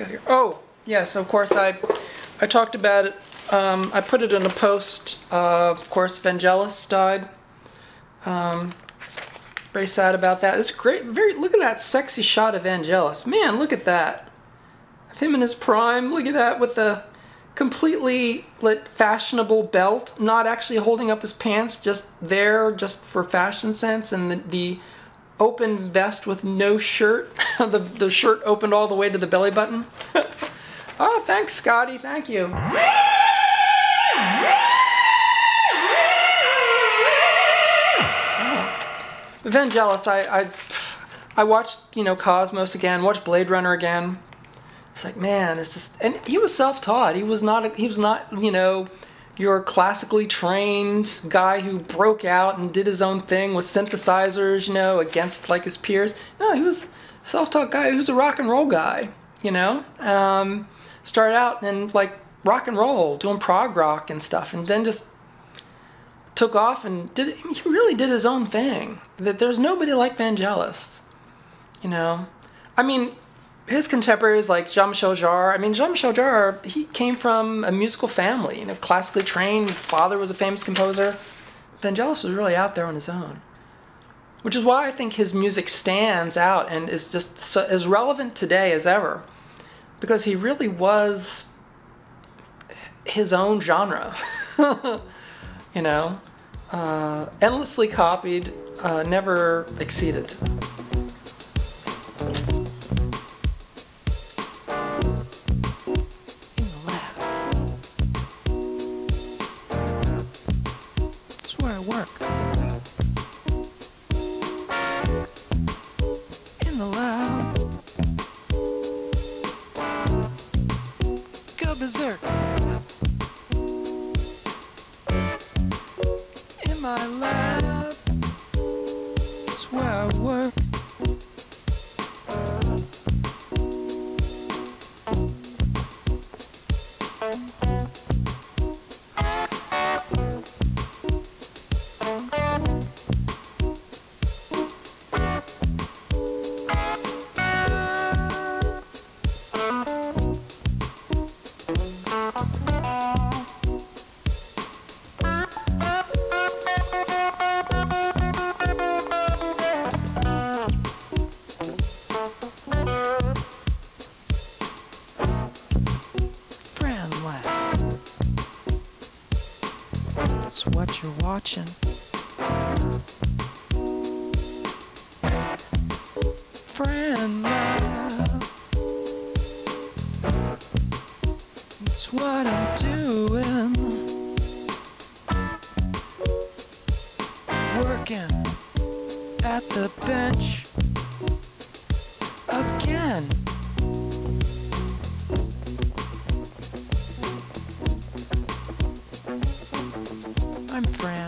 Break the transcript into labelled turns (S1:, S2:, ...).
S1: got here? Oh, yes, of course. I I talked about it. Um, I put it in a post. Uh, of course, Vangelis died. Um, very sad about that. It's great. Very look at that sexy shot of Vangelis. Man, look at that. Him in his prime. Look at that with the completely fashionable belt, not actually holding up his pants, just there, just for fashion sense, and the, the open vest with no shirt. the, the shirt opened all the way to the belly button. oh, thanks, Scotty. Thank you. Oh. Vangelis, I, I, I watched, you know, Cosmos again, watched Blade Runner again. It's like, man, it's just, and he was self-taught. He was not, he was not, you know, your classically trained guy who broke out and did his own thing with synthesizers, you know, against like his peers. No, he was self-taught guy who's a rock and roll guy, you know. Um, started out in like rock and roll, doing prog rock and stuff, and then just took off and did. He really did his own thing. That there's nobody like Vangelis, you know. I mean, his contemporaries like Jean-Michel Jarre. I mean, Jean-Michel Jarre, he came from a musical family, you know, classically trained. Father was a famous composer. Vangelis was really out there on his own, which is why I think his music stands out and is just so, as relevant today as ever, because he really was his own genre. you know, uh, endlessly copied, uh, never exceeded.
S2: Berserk. In my lab, it's where I work. That's what you're watching. FranLab. It's what I'm doing. Working at the bench. I'm